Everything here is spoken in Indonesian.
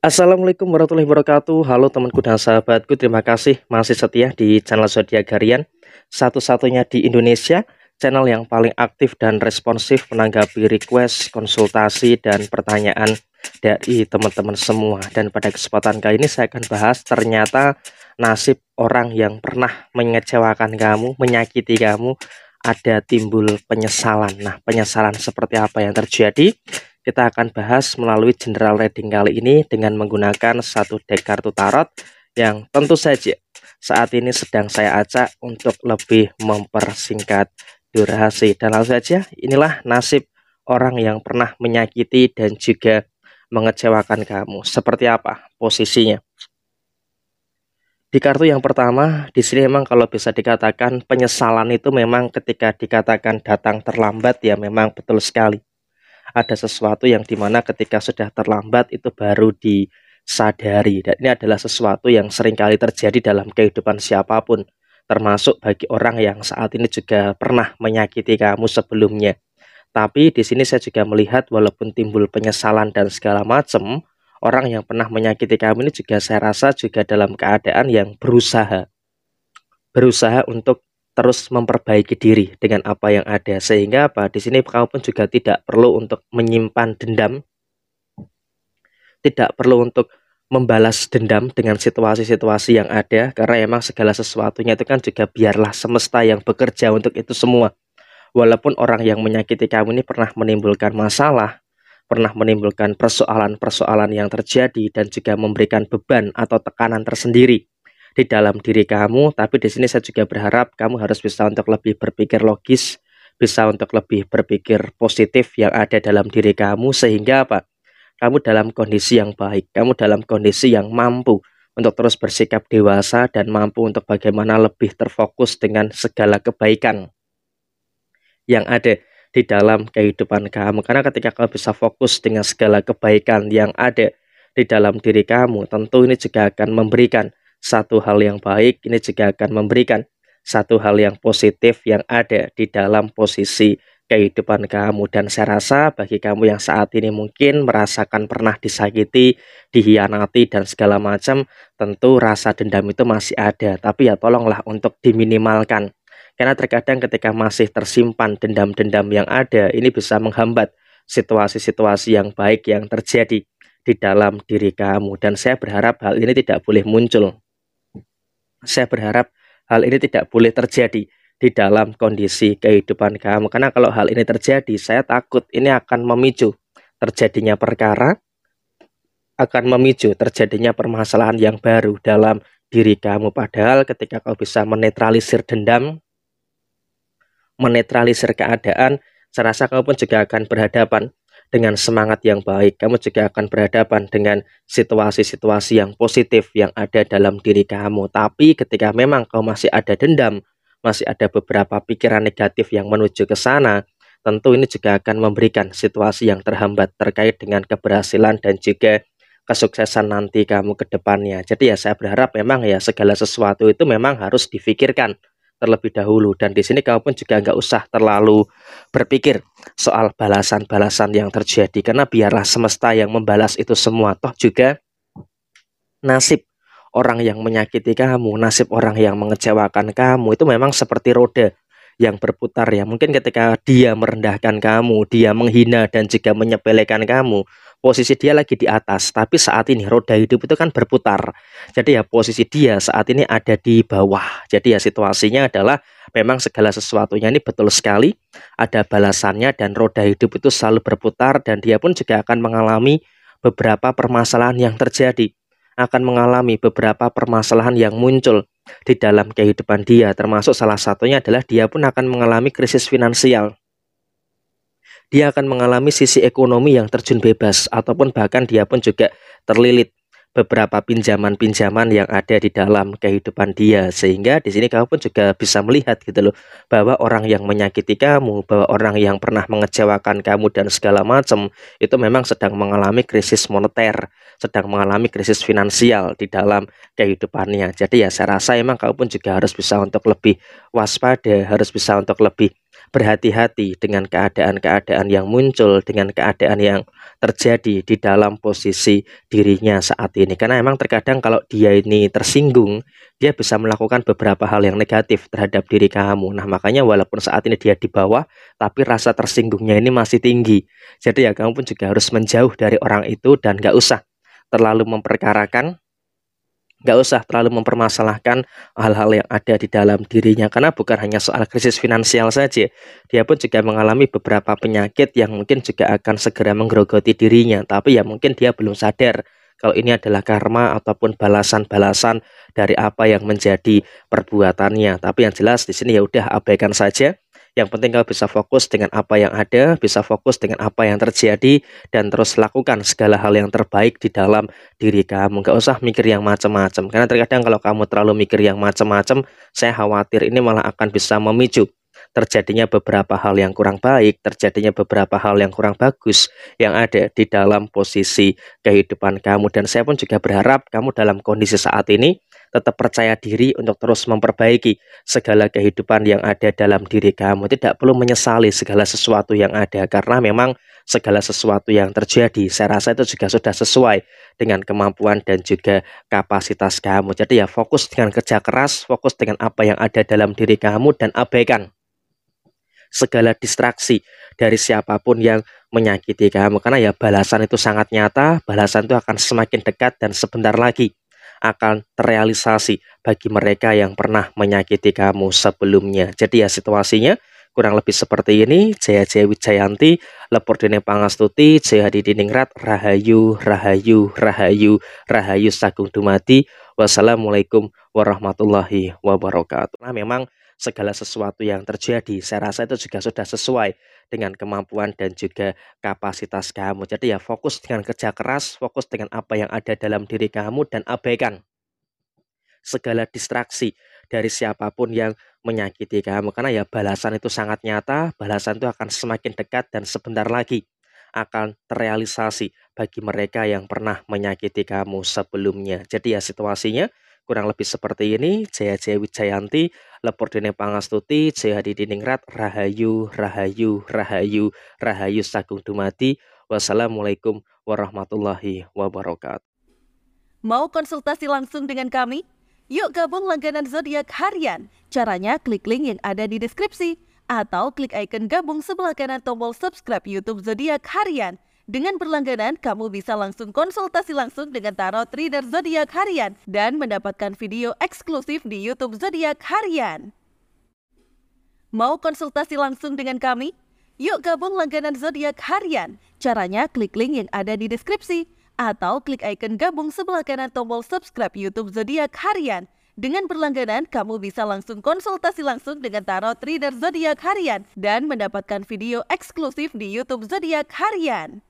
Assalamualaikum warahmatullahi wabarakatuh. Halo temanku dan sahabatku Terima kasih masih setia di channel Zodiac Harian Satu-satunya di Indonesia Channel yang paling aktif dan responsif Menanggapi request, konsultasi, dan pertanyaan Dari teman-teman semua. Dan pada kesempatan kali ini saya akan bahas Ternyata nasib orang yang pernah mengecewakan kamu Menyakiti kamu Ada timbul penyesalan. Nah penyesalan seperti apa yang terjadi kita akan bahas melalui general reading kali ini dengan menggunakan satu deck kartu tarot yang tentu saja saat ini sedang saya acak untuk lebih mempersingkat durasi. Dan langsung saja inilah nasib orang yang pernah menyakiti dan juga mengecewakan kamu. Seperti apa posisinya? Di kartu yang pertama, di sini memang kalau bisa dikatakan penyesalan itu memang ketika dikatakan datang terlambat ya memang betul sekali ada sesuatu yang di mana ketika sudah terlambat itu baru disadari. Dan ini adalah sesuatu yang sering kali terjadi dalam kehidupan siapa pun termasuk bagi orang yang saat ini juga pernah menyakiti kamu sebelumnya. Tapi di sini saya juga melihat walaupun timbul penyesalan dan segala macam orang yang pernah menyakiti kamu ini juga saya rasa juga dalam keadaan yang berusaha. Berusaha untuk terus memperbaiki diri dengan apa yang ada. Sehingga apa? Di sini kamu pun juga tidak perlu untuk menyimpan dendam. Tidak perlu untuk membalas dendam dengan situasi-situasi yang ada karena emang segala sesuatunya itu kan juga biarlah semesta yang bekerja untuk itu semua. Walaupun orang yang menyakiti kamu ini pernah menimbulkan masalah pernah menimbulkan persoalan-persoalan yang terjadi dan juga memberikan beban atau tekanan tersendiri di dalam diri kamu, tapi di sini saya juga berharap kamu harus bisa untuk lebih berpikir logis, bisa untuk lebih berpikir positif yang ada dalam diri kamu sehingga apa? Kamu dalam kondisi yang baik, kamu dalam kondisi yang mampu untuk terus bersikap dewasa dan mampu untuk bagaimana lebih terfokus dengan segala kebaikan yang ada di dalam kehidupan kamu. Karena ketika kamu bisa fokus dengan segala kebaikan yang ada di dalam diri kamu, tentu ini juga akan memberikan satu hal yang baik ini juga akan memberikan satu hal yang positif yang ada di dalam posisi kehidupan kamu. Dan saya rasa bagi kamu yang saat ini mungkin merasakan pernah disakiti, dihianati dan segala macam tentu rasa dendam itu masih ada. Tapi ya tolonglah untuk diminimalkan. Karena terkadang ketika masih tersimpan dendam-dendam yang ada ini bisa menghambat situasi-situasi yang baik yang terjadi di dalam diri kamu. Dan saya berharap hal ini tidak boleh muncul saya berharap hal ini tidak boleh terjadi di dalam kondisi kehidupan kamu. Karena kalau hal ini terjadi, saya takut ini akan memicu terjadinya perkara, akan memicu terjadinya permasalahan yang baru dalam diri kamu. Padahal ketika kau bisa menetralisir dendam, menetralisir keadaan, saya rasa kau pun juga akan berhadapan dengan semangat yang baik, kamu juga akan berhadapan dengan situasi-situasi yang positif yang ada dalam diri kamu. Tapi ketika memang kau masih ada dendam, masih ada beberapa pikiran negatif yang menuju ke sana, tentu ini juga akan memberikan situasi yang terhambat terkait dengan keberhasilan dan juga kesuksesan nanti kamu ke depannya. Jadi ya saya berharap memang ya segala sesuatu itu memang harus difikirkan terlebih dahulu. Dan di sini kamu pun juga nggak usah terlalu berpikir soal balasan-balasan yang terjadi. Karena biarlah semesta yang membalas itu semua. Toh juga nasib orang yang menyakiti kamu nasib orang yang mengecewakan kamu itu memang seperti roda yang berputar ya. Mungkin ketika dia merendahkan kamu dia menghina dan juga menyepelekan kamu posisi dia lagi di atas, tapi saat ini roda hidup itu kan berputar. Jadi ya posisi dia saat ini ada di bawah. Jadi ya situasinya adalah memang segala sesuatunya ini betul sekali ada balasannya dan roda hidup itu selalu berputar dan dia pun juga akan mengalami beberapa permasalahan yang terjadi akan mengalami beberapa permasalahan yang muncul di dalam kehidupan dia termasuk salah satunya adalah dia pun akan mengalami krisis finansial dia akan mengalami sisi ekonomi yang terjun bebas ataupun bahkan dia pun juga terlilit beberapa pinjaman-pinjaman yang ada di dalam kehidupan dia. Sehingga di sini kamu pun juga bisa melihat gitu loh bahwa orang yang menyakiti kamu bahwa orang yang pernah mengecewakan kamu dan segala macam itu memang sedang mengalami krisis moneter sedang mengalami krisis finansial di dalam kehidupannya. Jadi ya saya rasa emang kamu pun juga harus bisa untuk lebih waspada harus bisa untuk lebih berhati-hati dengan keadaan-keadaan yang muncul, dengan keadaan yang terjadi di dalam posisi dirinya saat ini. Karena memang terkadang kalau dia ini tersinggung, dia bisa melakukan beberapa hal yang negatif terhadap diri kamu. Nah, makanya walaupun saat ini dia di bawah, tapi rasa tersinggungnya ini masih tinggi. Jadi ya kamu pun juga harus menjauh dari orang itu dan gak usah terlalu memperkarakan nggak usah terlalu mempermasalahkan hal-hal yang ada di dalam dirinya karena bukan hanya soal krisis finansial saja. Dia pun juga mengalami beberapa penyakit yang mungkin juga akan segera menggerogoti dirinya tapi ya mungkin dia belum sadar kalau ini adalah karma ataupun balasan-balasan dari apa yang menjadi perbuatannya. Tapi yang jelas di sini ya udah abaikan saja yang penting kau bisa fokus dengan apa yang ada, bisa fokus dengan apa yang terjadi, dan terus lakukan segala hal yang terbaik di dalam diri kamu. Gak usah mikir yang macam-macam, karena terkadang kalau kamu terlalu mikir yang macam-macam, saya khawatir ini malah akan bisa memicu terjadinya beberapa hal yang kurang baik, terjadinya beberapa hal yang kurang bagus yang ada di dalam posisi kehidupan kamu. Dan saya pun juga berharap kamu dalam kondisi saat ini tetap percaya diri untuk terus memperbaiki segala kehidupan yang ada dalam diri kamu. Tidak perlu menyesali segala sesuatu yang ada karena memang segala sesuatu yang terjadi saya rasa itu juga sudah sesuai dengan kemampuan dan juga kapasitas kamu. Jadi ya fokus dengan kerja keras, fokus dengan apa yang ada dalam diri kamu dan abaikan segala distraksi dari siapa pun yang menyakiti kamu karena ya balasan itu sangat nyata balasan itu akan semakin dekat dan sebentar lagi akan terrealisasi bagi mereka yang pernah menyakiti kamu sebelumnya. Jadi ya situasinya kurang lebih seperti ini. Jaya Jaya Wijayanti, Lepur Dene Pangastuti, Jaya Hadi Rahayu, Rahayu, Rahayu, Rahayu Sagung Dumadi. Wassalamualaikum warahmatullahi wabarakatuh. Nah memang segala sesuatu yang terjadi, saya rasa itu juga sudah sesuai dengan kemampuan dan juga kapasitas kamu. Jadi ya fokus dengan kerja keras, fokus dengan apa yang ada dalam diri kamu dan abaikan segala distraksi dari siapa pun yang menyakiti kamu karena ya balasan itu sangat nyata, balasan itu akan semakin dekat dan sebentar lagi akan terrealisasi bagi mereka yang pernah menyakiti kamu sebelumnya. Jadi ya situasinya kurang lebih seperti ini Jaya Jaya Wijayanti Lepur Dene Pangastuti Jaya Hadi Diningrat Rahayu Rahayu Rahayu Rahayu Sagung Dumati Wassalamualaikum warahmatullahi wabarakatuh Mau konsultasi langsung dengan kami? Yuk gabung langganan zodiak harian. Caranya klik link yang ada di deskripsi atau klik icon gabung sebelah kanan tombol subscribe YouTube Zodiak Harian. Dengan berlangganan, kamu bisa langsung konsultasi langsung dengan tarot reader zodiak harian dan mendapatkan video eksklusif di YouTube zodiak harian. Mau konsultasi langsung dengan kami? Yuk gabung langganan zodiak harian. Caranya klik link yang ada di deskripsi atau klik icon gabung sebelah kanan tombol subscribe YouTube zodiak harian. Dengan berlangganan, kamu bisa langsung konsultasi langsung dengan tarot reader zodiak harian dan mendapatkan video eksklusif di YouTube zodiak harian.